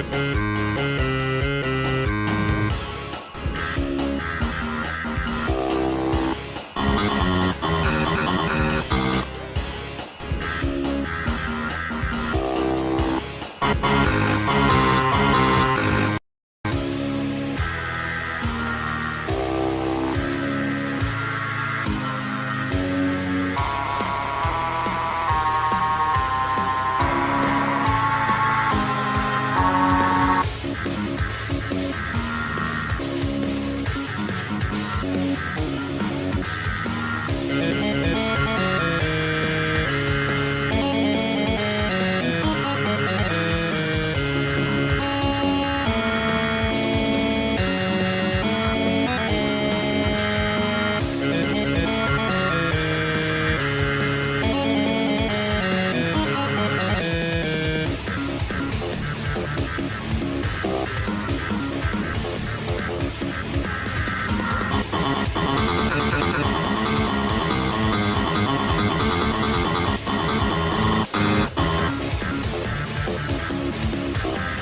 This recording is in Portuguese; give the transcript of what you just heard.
Mm-hmm. Yeah.